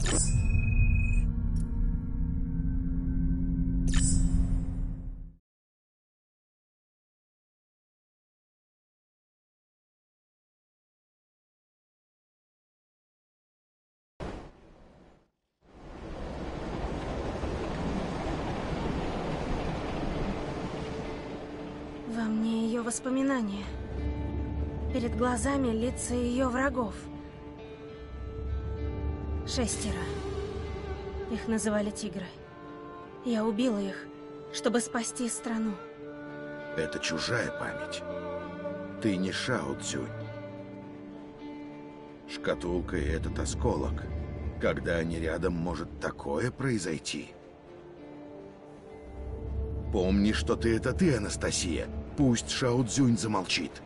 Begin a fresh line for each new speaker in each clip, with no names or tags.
Во мне ее воспоминания. Перед глазами лица ее врагов. Шестеро. Их называли тигры. Я убила их, чтобы спасти страну.
Это чужая память. Ты не Шао Цюнь. Шкатулка и этот осколок. Когда они рядом, может такое произойти. Помни, что ты это ты, Анастасия. Пусть Шао Цзюнь замолчит.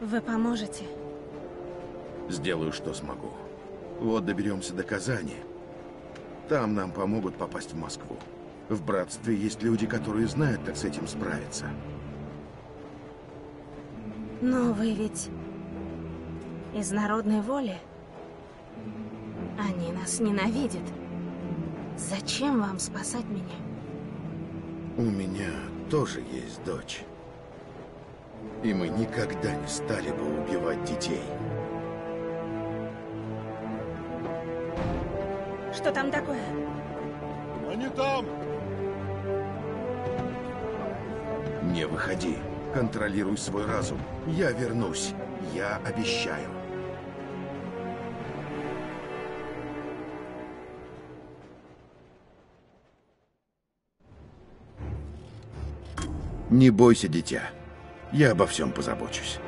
Вы поможете?
Сделаю, что смогу. Вот доберемся до Казани. Там нам помогут попасть в Москву. В братстве есть люди, которые знают, как с этим справиться.
Но вы ведь из народной воли. Они нас ненавидят. Зачем вам спасать меня?
У меня тоже есть дочь. И мы никогда не стали бы убивать детей.
Что там такое?
Они там!
Не выходи. Контролируй свой разум. Я вернусь. Я обещаю. Не бойся, дитя. Я обо всем позабочусь.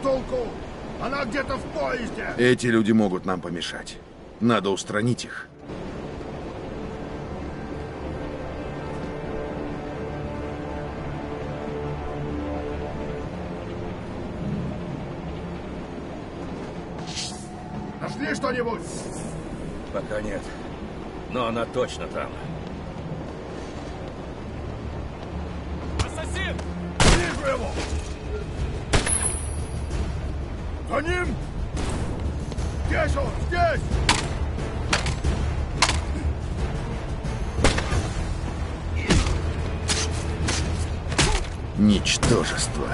Шкатулку! Она где-то в поезде!
Эти люди могут нам помешать. Надо устранить их.
Нашли что-нибудь?
Пока нет. Но она точно там.
За ним! Здесь он! Здесь!
Ничтожество.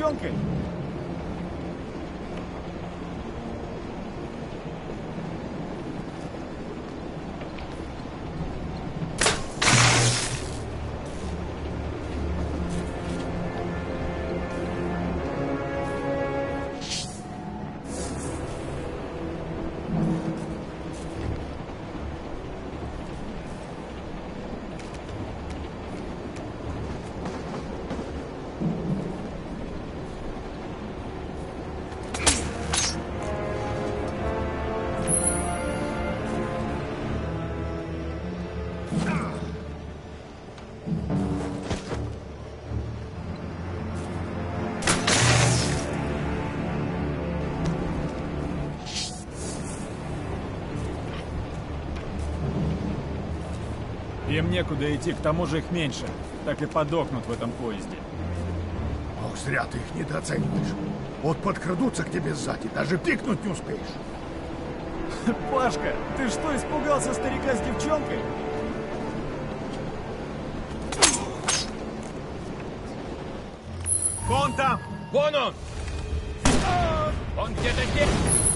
Старика с Им некуда идти, к тому же их меньше. Так и подохнут в этом поезде.
Ох, зря ты их недооцениваешь. Вот подкрадутся к тебе сзади, даже пикнуть не успеешь.
Пашка, ты что, испугался старика с девчонкой? Вон там!
Вон он! Он где-то здесь!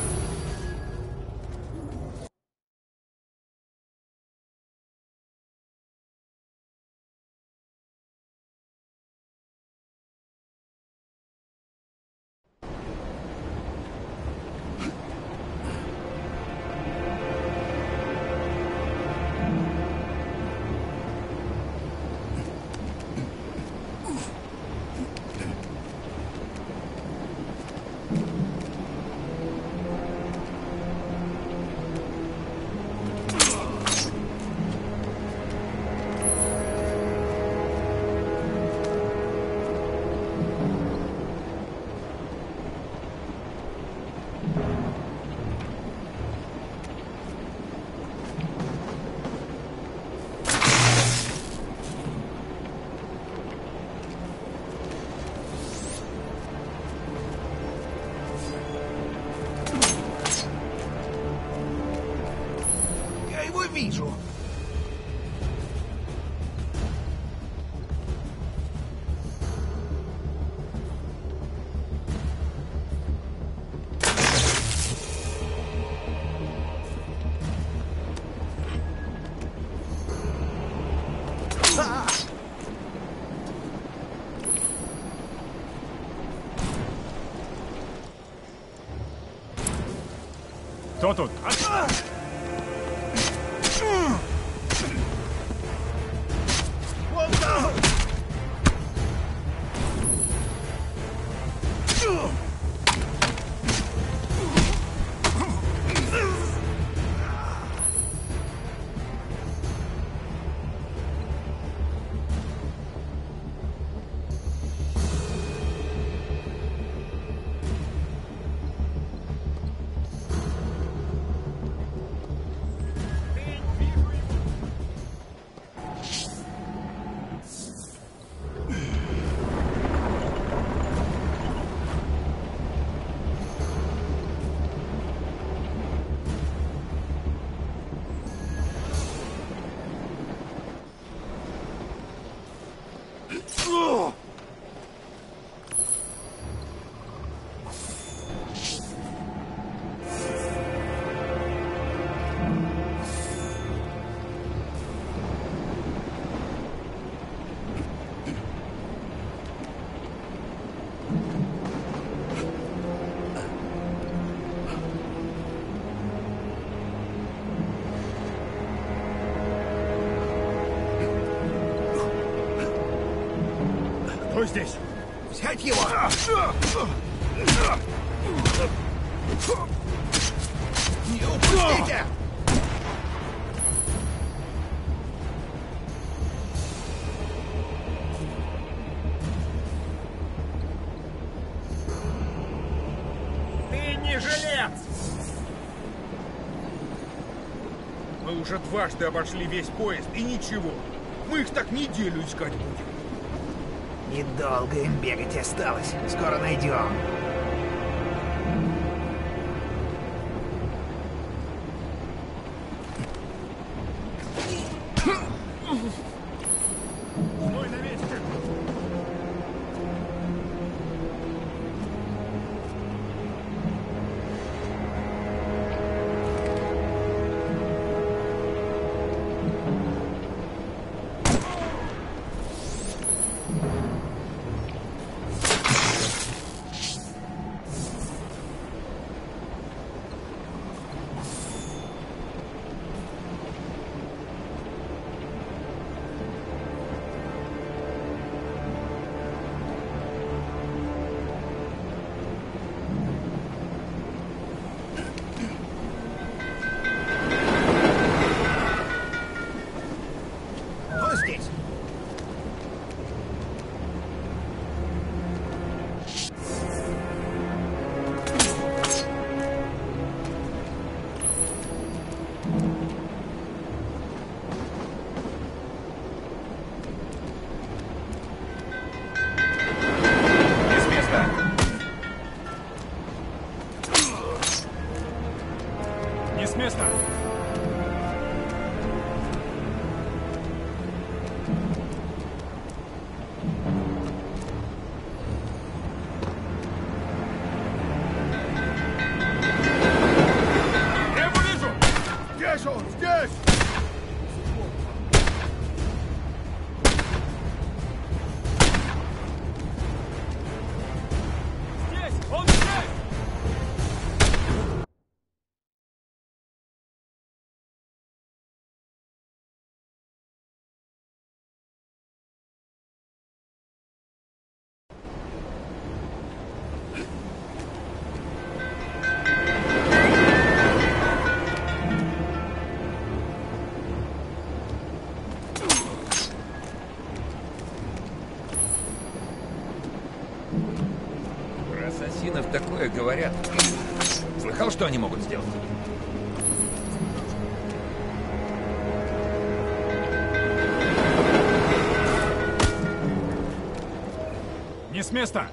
Кто
здесь?
Взять его! Не упустите!
Ты не жилец! Мы уже дважды обошли весь поезд, и ничего. Мы их так неделю искать будем.
Недолго им бегать осталось. Скоро найдем.
Такое говорят. Слыхал, что они могут сделать?
Не с места!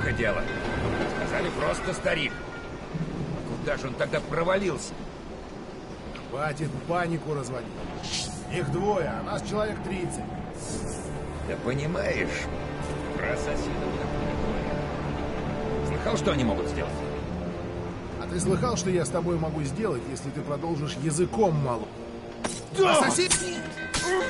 Плохо дело. Сказали просто старик. А Куда же он тогда провалился?
Хватит панику разводить. Их двое, а нас человек 30.
Да понимаешь, про такое говорят. Слыхал, что они могут сделать?
А ты слыхал, что я с тобой могу сделать, если ты продолжишь языком мало? Ассасин!
Вот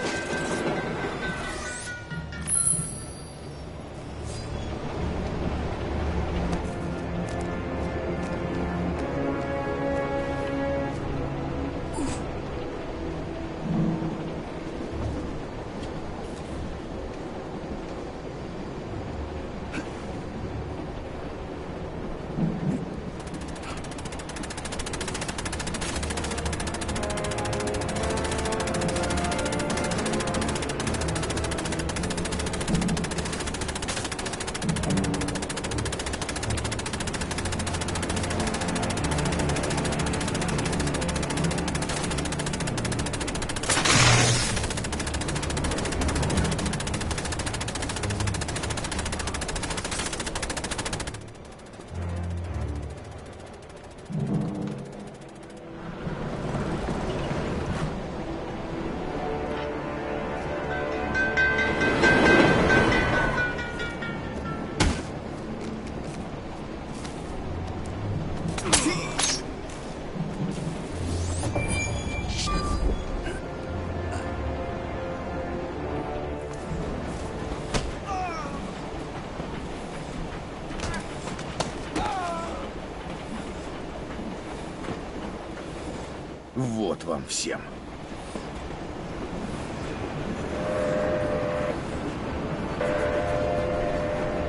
вам всем.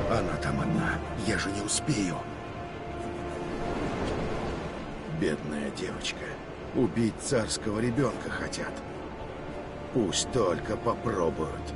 Она там одна. Я же не успею. Бедная девочка. Убить царского ребенка хотят. Пусть только попробуют.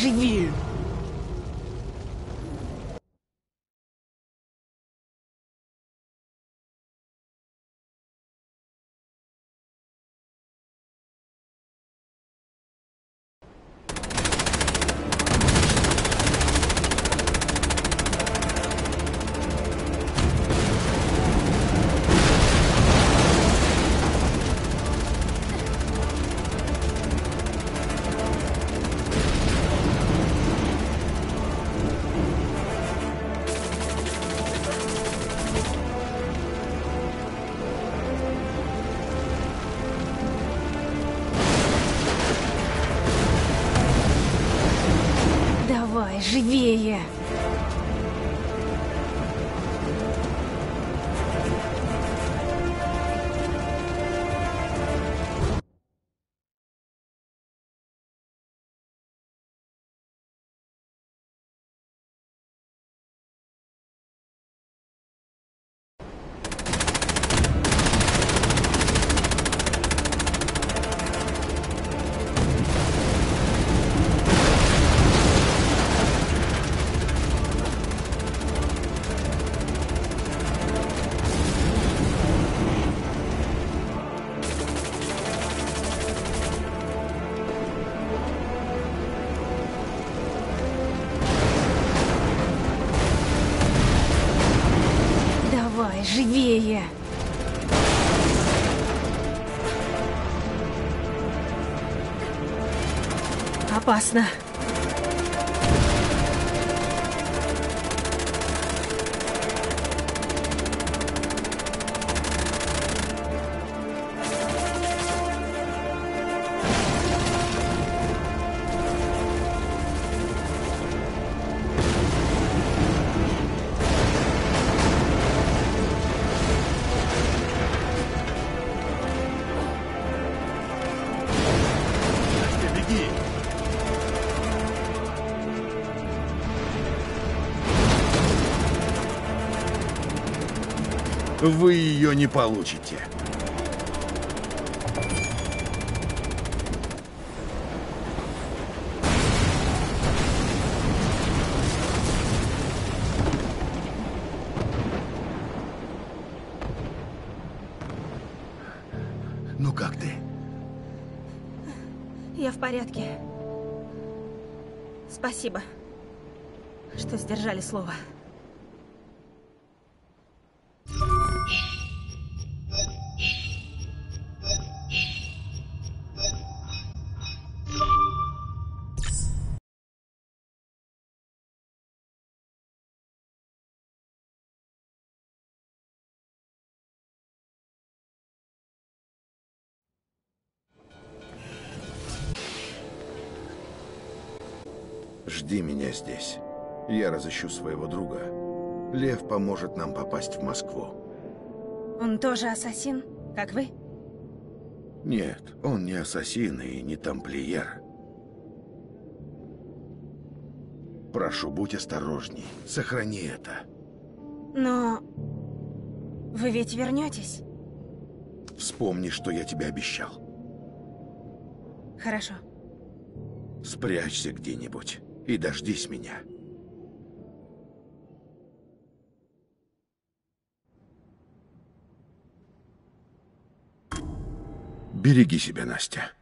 Живи! Давай, живее! Живее! Опасно.
вы ее не получите. Ну как ты?
Я в порядке. Спасибо, что сдержали слово.
Жди меня здесь. Я разыщу своего друга. Лев поможет нам попасть в Москву.
Он тоже ассасин, как вы?
Нет, он не ассасин и не тамплиер. Прошу, будь осторожней. Сохрани это.
Но... Вы ведь вернетесь?
Вспомни, что я тебе обещал.
Хорошо.
Спрячься где-нибудь и дождись меня. Береги себя, Настя.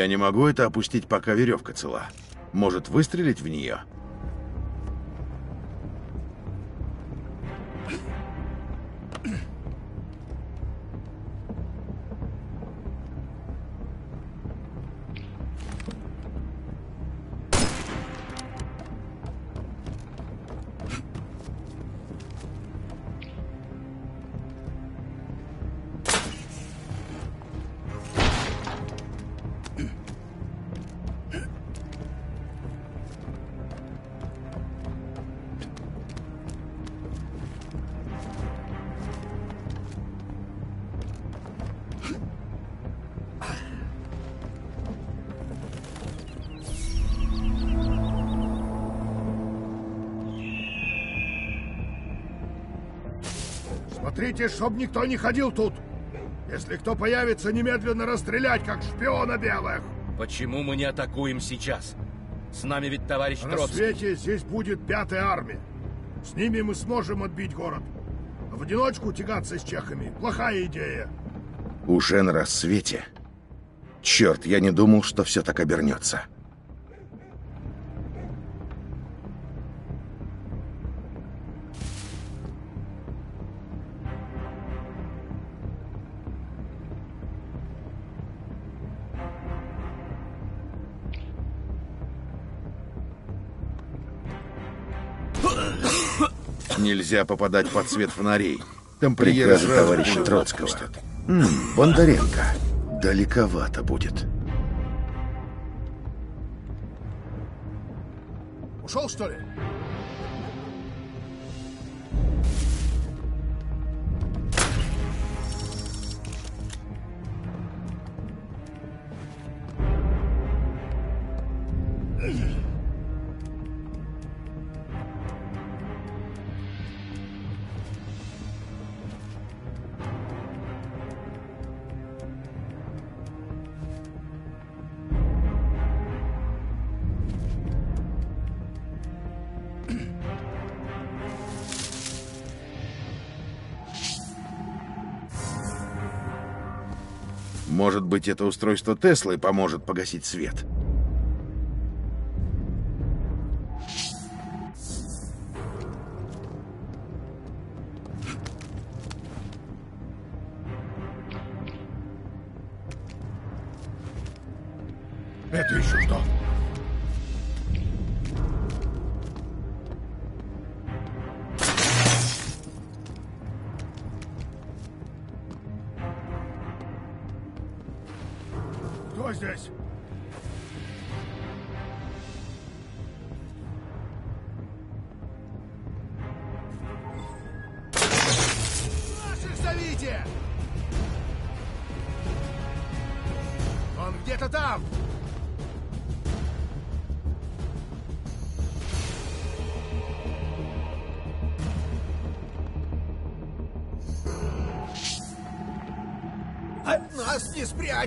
Я не могу это опустить, пока веревка цела. Может, выстрелить в нее?
Смотрите, чтоб никто не ходил тут. Если кто появится, немедленно расстрелять, как шпиона белых.
Почему мы не атакуем сейчас? С нами ведь товарищ
На
Троцкий.
рассвете здесь будет пятая армия. С ними мы сможем отбить город. В одиночку тягаться с чехами – плохая идея.
Уже на рассвете. Черт, я не думал, что все так обернется. Нельзя попадать под свет фонарей. Тамплиеры
Приказы
сразу
товарища Троцкого.
выпустят. М, Бондаренко. Далековато будет.
Ушел, что ли?
Быть, это устройство Теслы поможет погасить свет.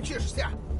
Не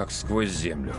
Как сквозь землю.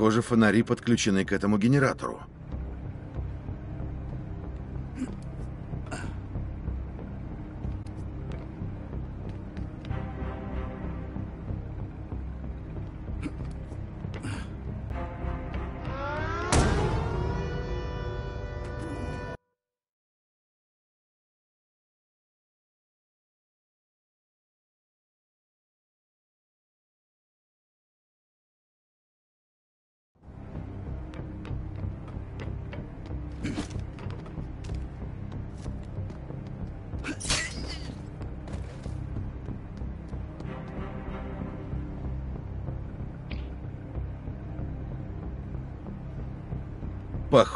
Похоже, фонари подключены к этому генератору.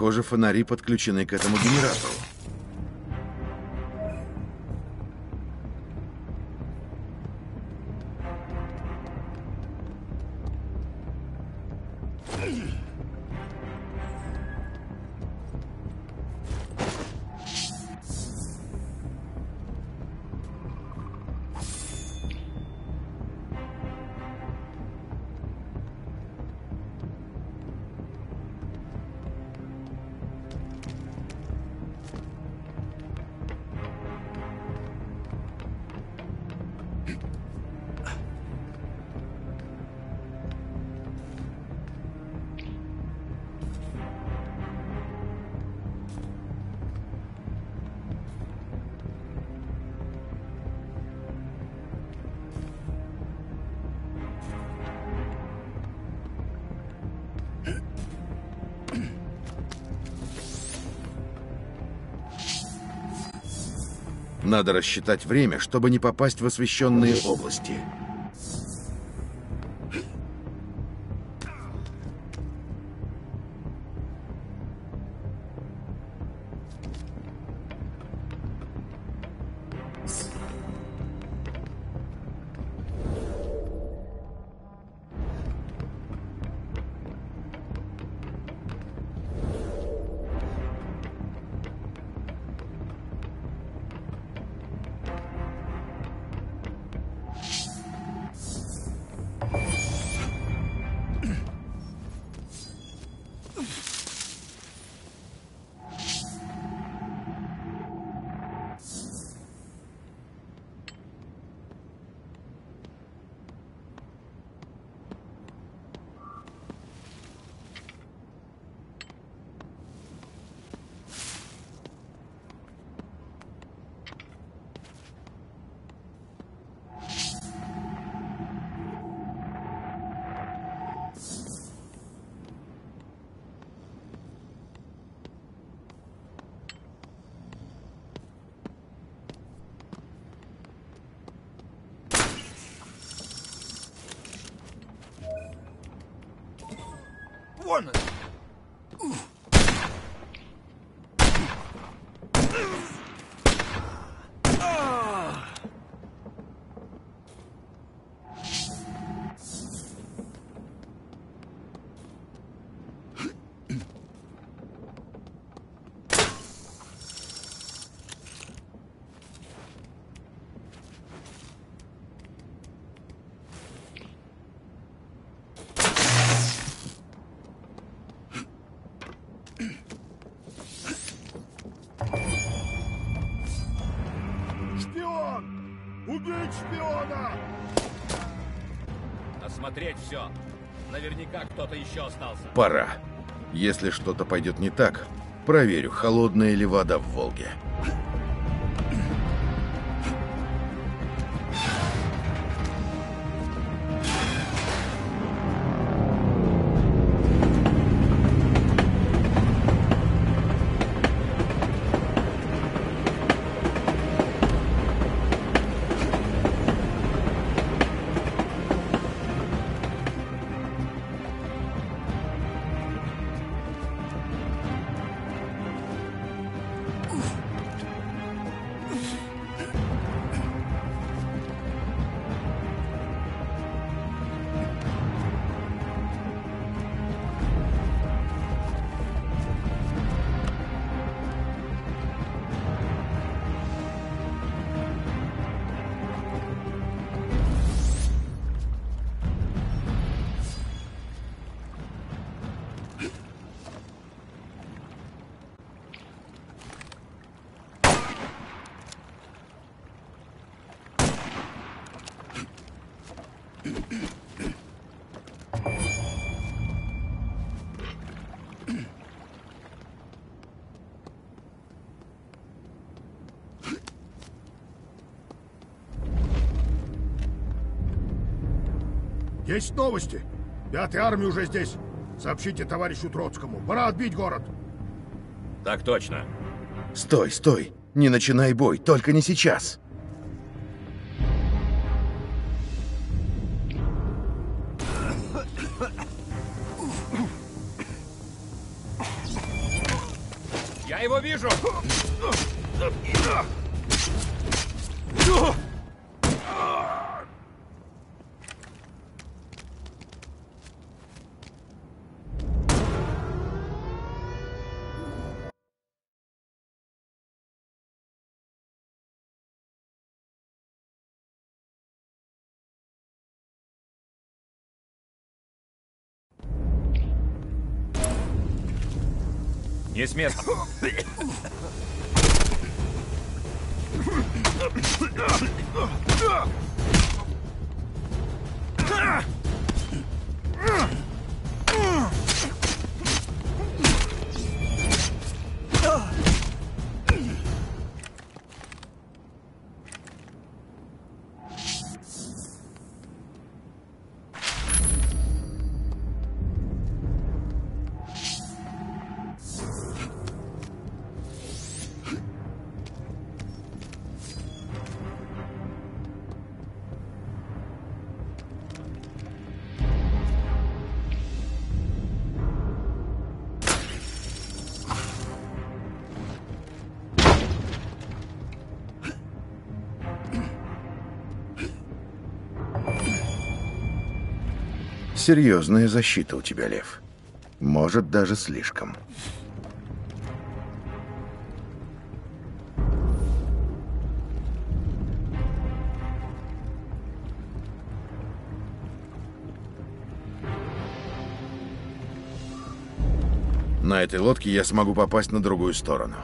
Похоже, фонари подключены к этому генератору. Надо рассчитать время, чтобы не попасть в освещенные области.
Вон! Шпион!
Осмотреть все. Наверняка кто-то еще остался.
Пора. Если что-то пойдет не так, проверю, холодная ли вода в Волге.
Есть новости. Пятая армия уже здесь. Сообщите товарищу Троцкому. Пора отбить город.
Так точно.
Стой, стой! Не начинай бой, только не сейчас!
Не с места.
Серьезная защита у тебя, Лев. Может, даже слишком. На этой лодке я смогу попасть на другую сторону.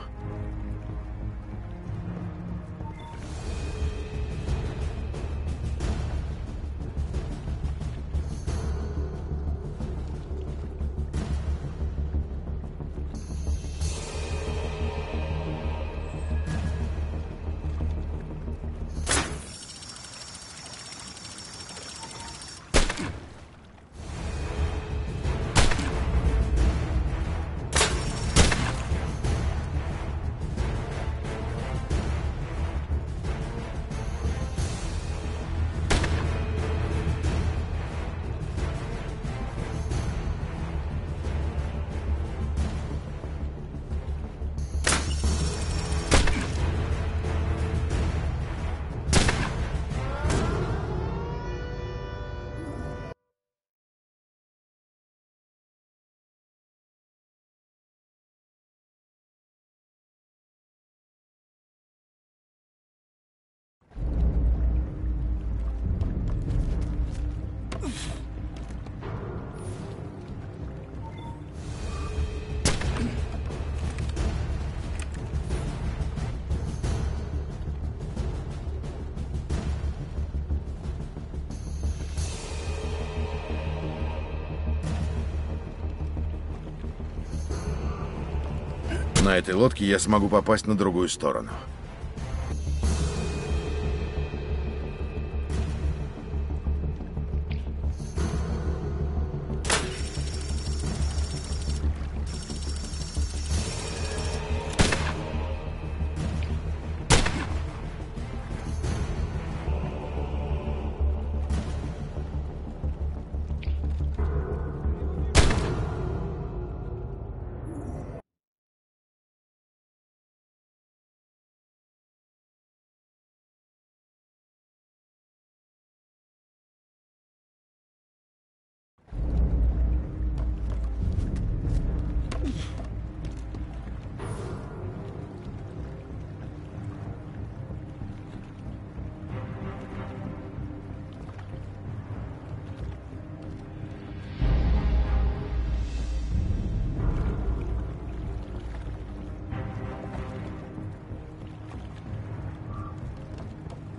На этой лодке я смогу попасть на другую сторону.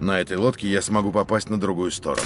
На этой лодке я смогу попасть на другую сторону.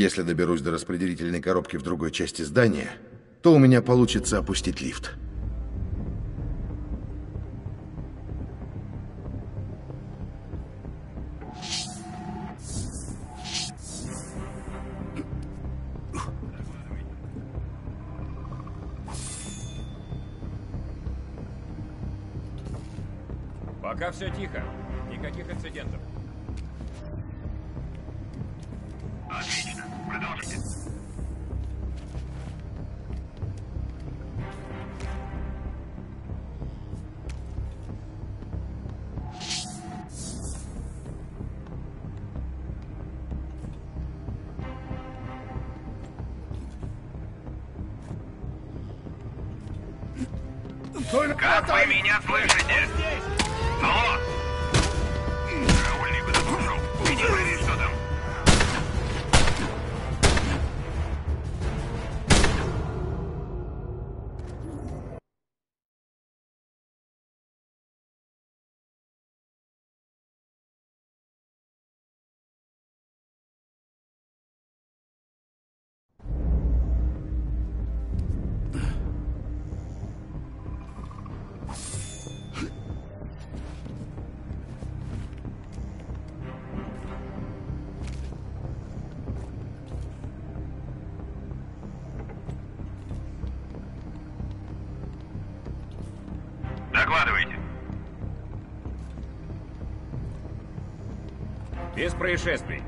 Если доберусь до распределительной коробки в другой части здания, то у меня получится опустить лифт.
Пока все тихо. Никаких инцидентов. left. Происшествий.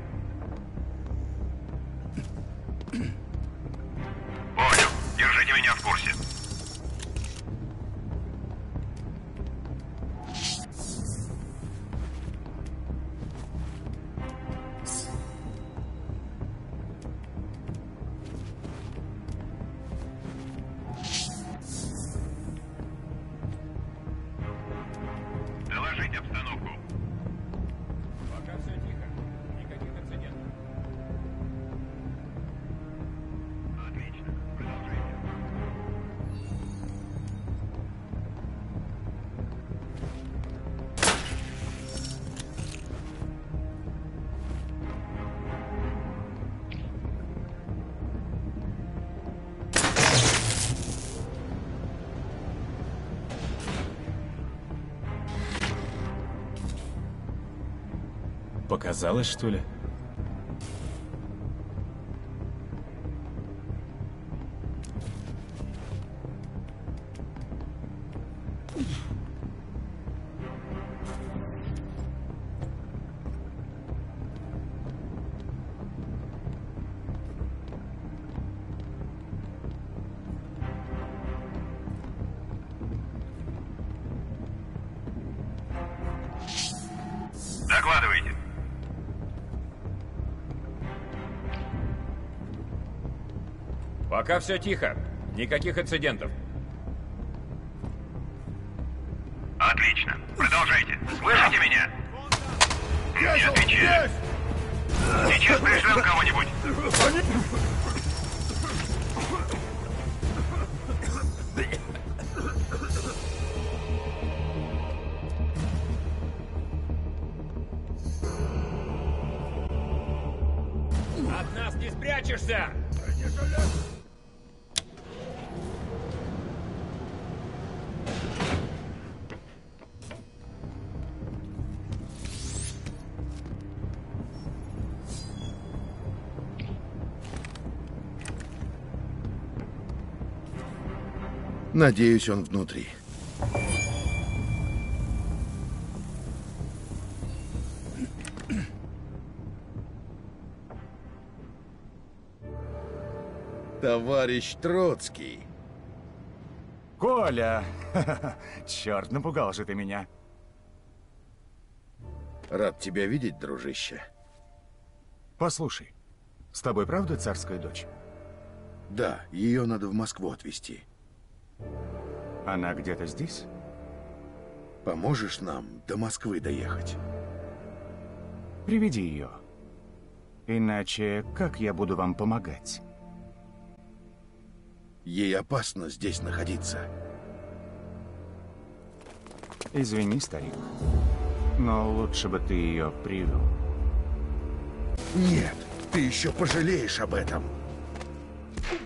Показалось, что ли?
Пока все тихо. Никаких инцидентов.
Надеюсь, он внутри. Товарищ Троцкий.
Коля! Черт, напугал же ты меня.
Рад тебя видеть, дружище.
Послушай, с тобой правда царская дочь?
Да, ее надо в Москву отвезти.
Она где-то здесь?
Поможешь нам до Москвы доехать?
Приведи ее. Иначе как я буду вам помогать?
Ей опасно здесь находиться.
Извини, старик. Но лучше бы ты ее привел.
Нет, Ты еще пожалеешь об этом.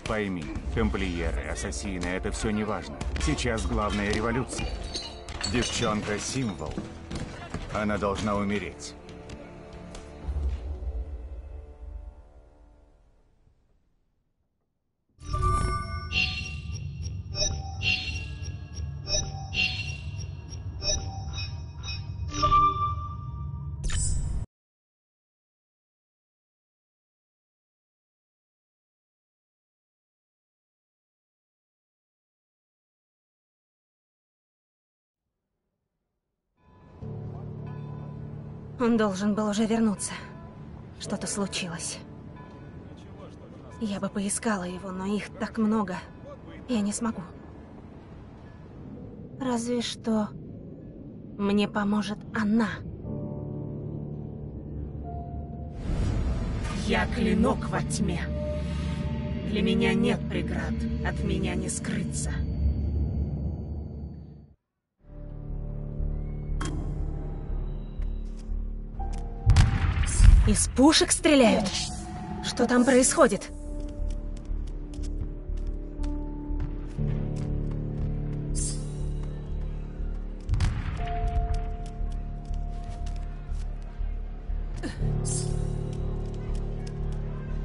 Пойми, тамплиеры, ассасины — это все не важно. Сейчас главная революция. Девчонка — символ. Она должна умереть.
Он должен был уже вернуться. Что-то случилось. Я бы поискала его, но их так много. Я не смогу. Разве что мне поможет она. Я клинок во тьме. Для меня нет преград, от меня не скрыться. Из пушек стреляют? Что там происходит?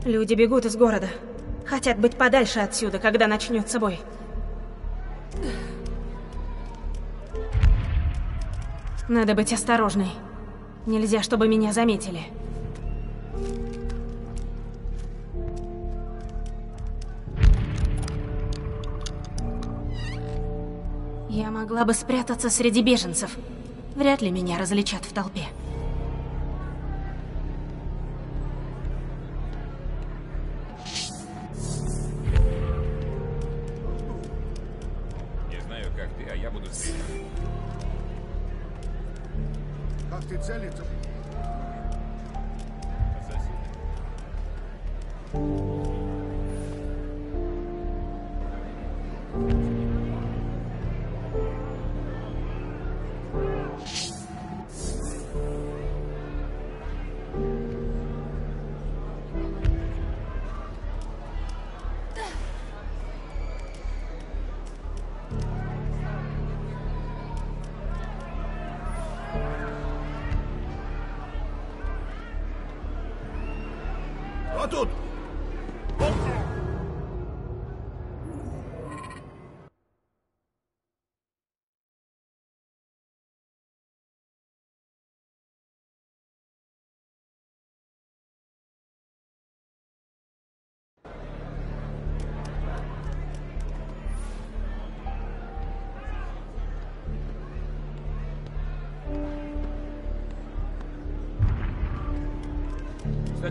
Люди бегут из города. Хотят быть подальше отсюда, когда начнется бой. Надо быть осторожной. Нельзя, чтобы меня заметили. Я могла бы спрятаться среди беженцев. Вряд ли меня различат в толпе.
Не знаю, как ты, а я буду стрелять.
Как ты целиться?
Кто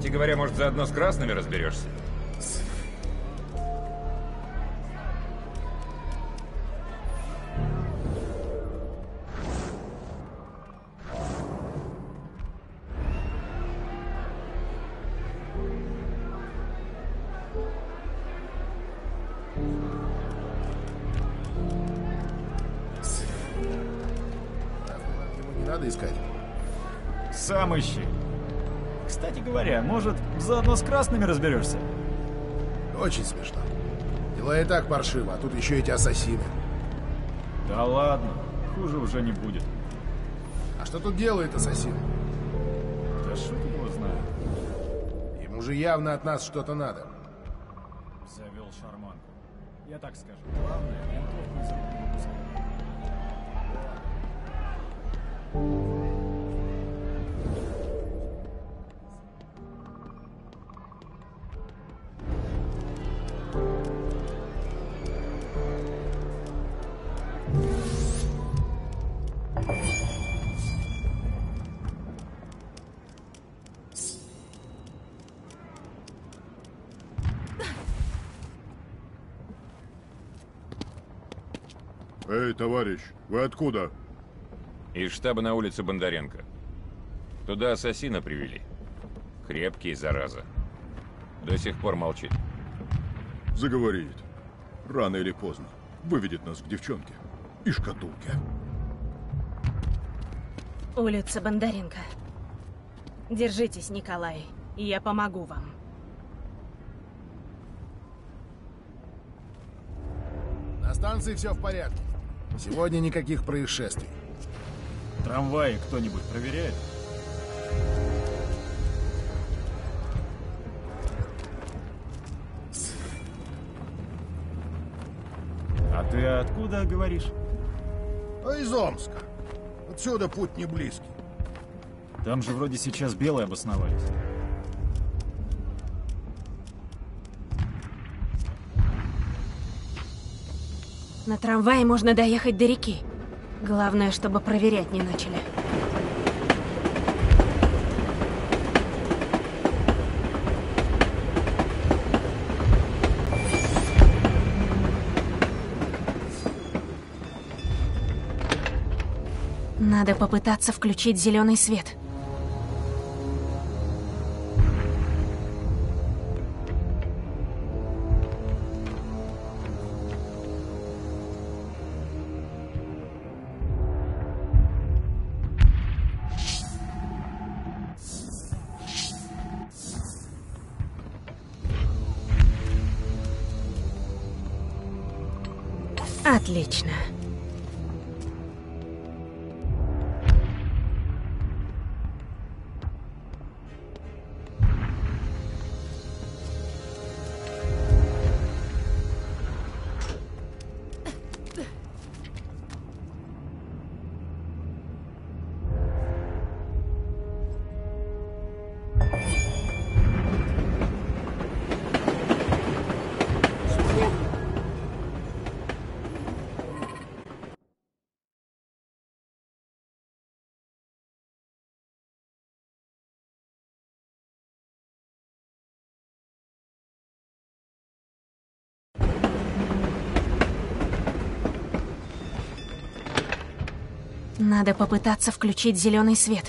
Кстати говоря, может, заодно с красными разберешься?
Заодно с красными разберешься?
Очень смешно. Дела и так паршиво, а тут еще эти ассасины.
Да ладно, хуже уже не будет.
А что тут делает ассасин?
Да шут его знает.
Ему же явно от нас что-то надо.
Завел шарманку. Я так скажу. Главное, рук не выпускать.
Эй, товарищ, вы откуда?
Из штаба на улице Бондаренко. Туда ассасина привели. Крепкий, зараза. До сих пор молчит.
Заговорит. Рано или поздно. Выведет нас к девчонке. И шкатулке.
Улица Бондаренко. Держитесь, Николай. Я помогу вам.
На станции все в порядке. Сегодня никаких происшествий.
Трамваи кто-нибудь проверяет? А ты откуда говоришь?
А из Омска. Отсюда путь не близкий.
Там же вроде сейчас белые обосновались.
На трамвае можно доехать до реки. Главное, чтобы проверять не начали. Надо попытаться включить зеленый свет. Надо попытаться включить зеленый свет.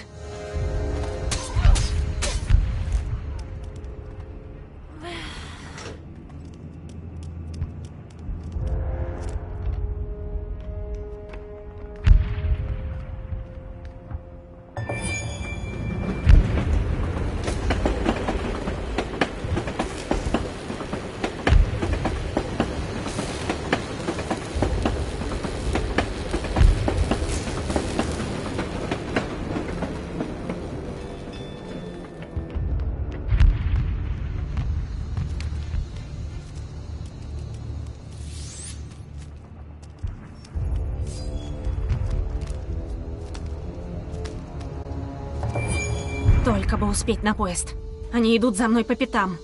Успеть на поезд. Они идут за мной по пятам.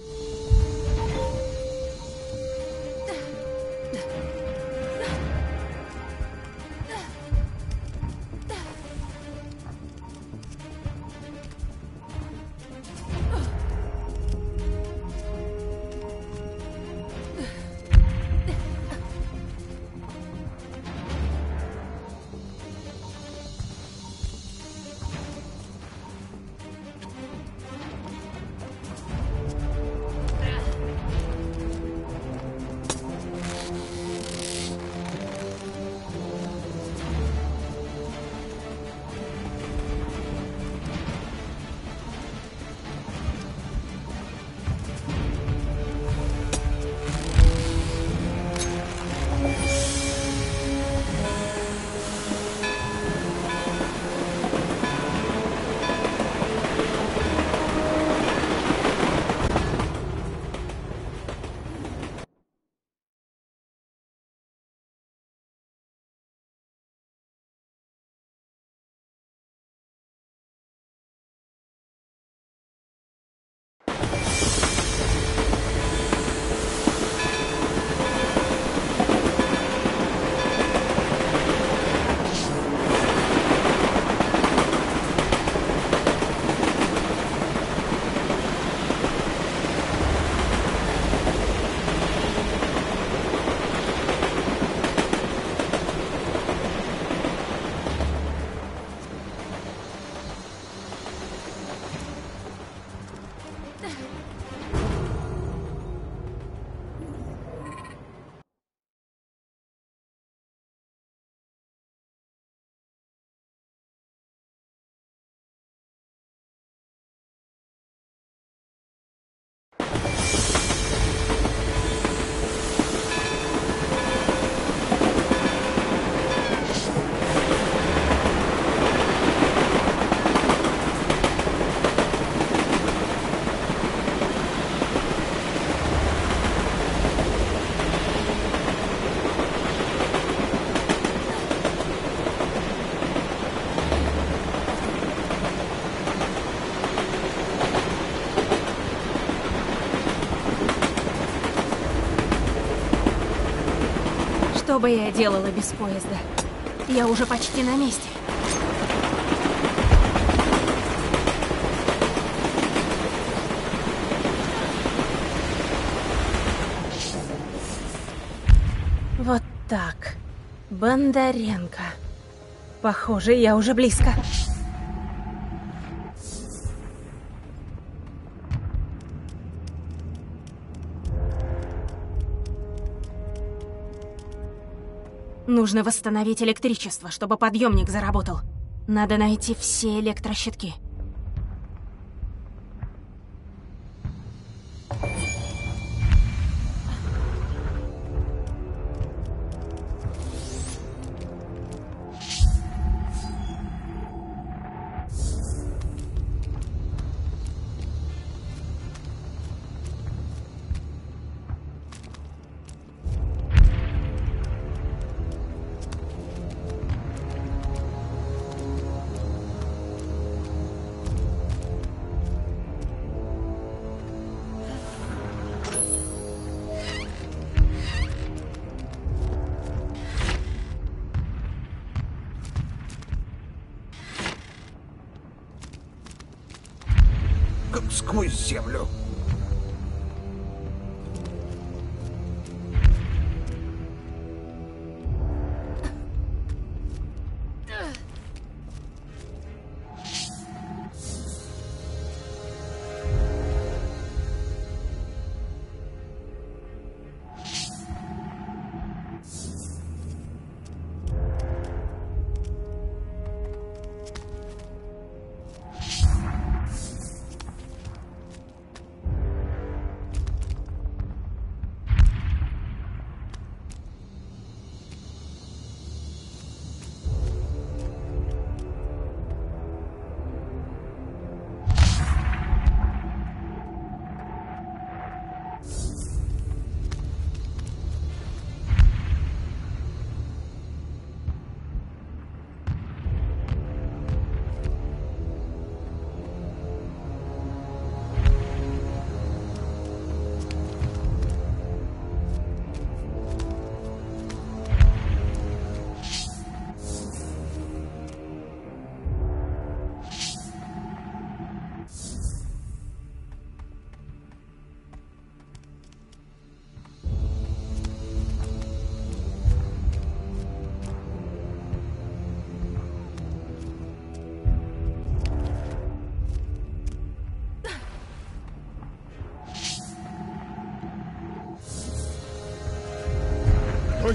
Что бы я делала без поезда? Я уже почти на месте. Вот так. Бондаренко. Похоже, я уже близко. Нужно восстановить электричество, чтобы подъемник заработал. Надо найти все электрощитки.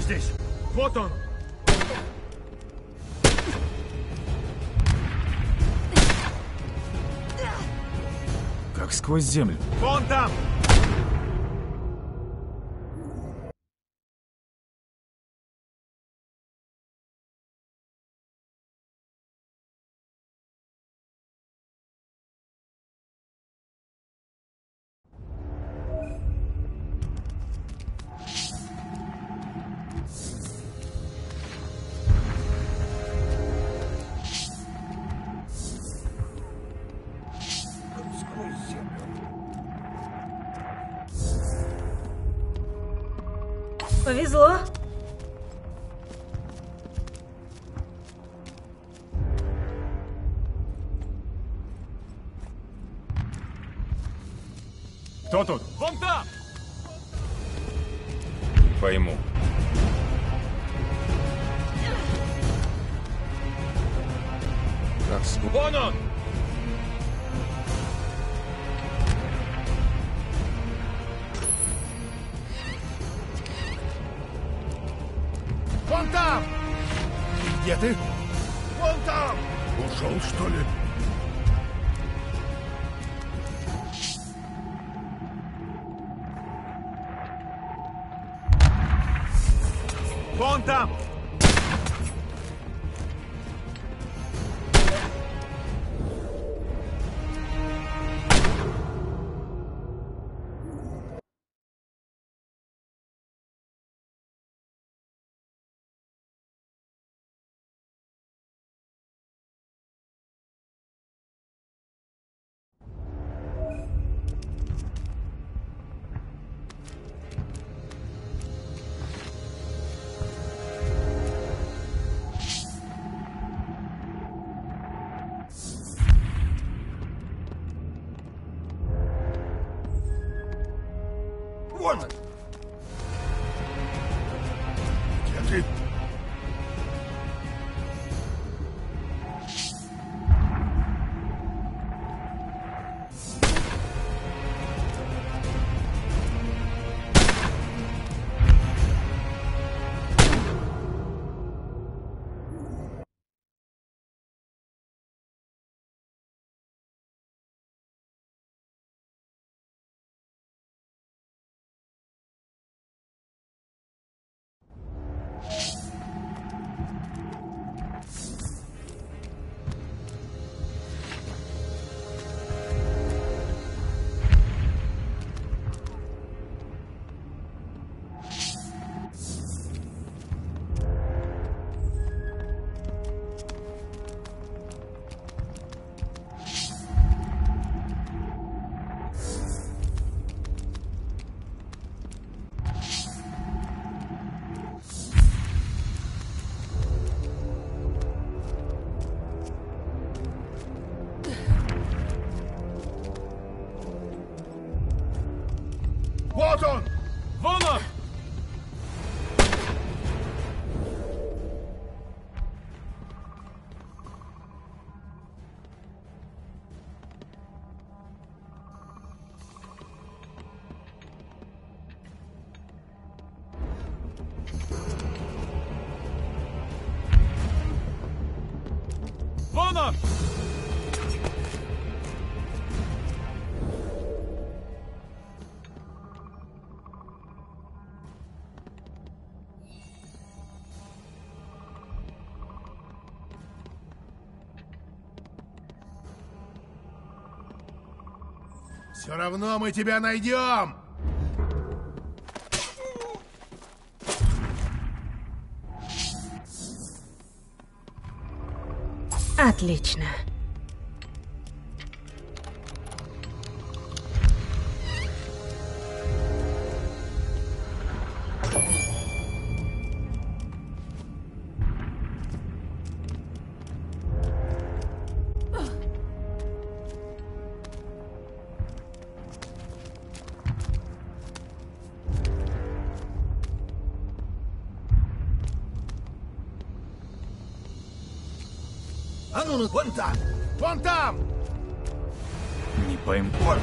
Здесь? Вот он!
Как сквозь землю.
Вон там! Вон!
Где
Все равно мы тебя найдем!
Отлично.
Ну, вон там! Вон там!
Не пойму.
Вот!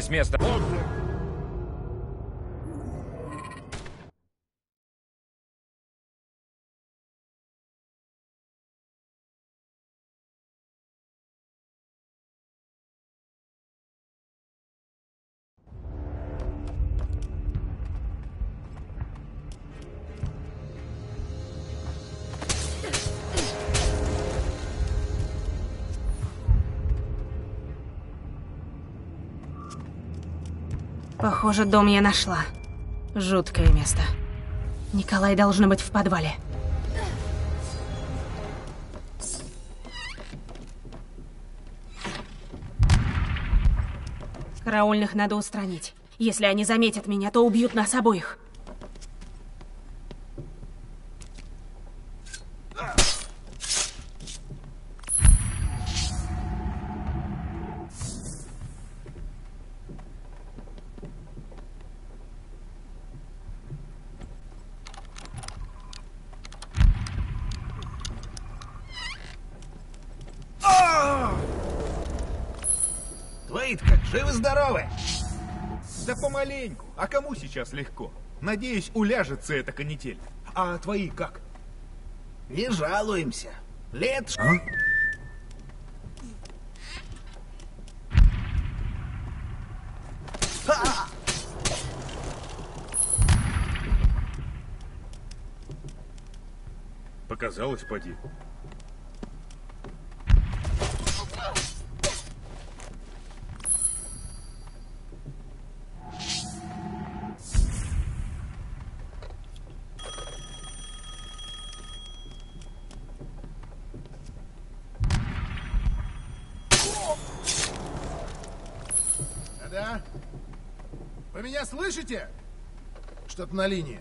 С места.
Похоже, дом я нашла. Жуткое место. Николай должен быть в подвале. Караульных надо устранить. Если они заметят меня, то убьют нас обоих.
Помаленьку. А кому сейчас легко? Надеюсь, уляжется эта канитель. А твои как?
Не жалуемся. Лет...
А? Показалось, поди.
На линии.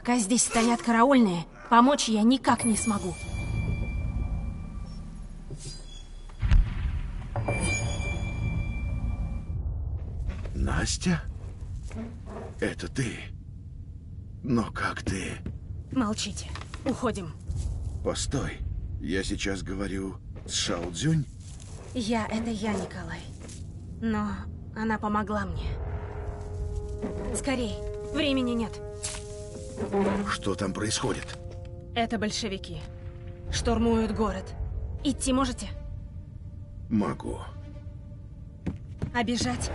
Пока здесь стоят караульные, помочь я никак не смогу.
Настя? Это ты? Но как ты?
Молчите. Уходим.
Постой. Я сейчас говорю с Шао Цзюнь?
Я — это я, Николай. Но она помогла мне. Скорей, времени нет.
Что там происходит?
Это большевики. Штурмуют город. Идти можете?
Могу.
Бежать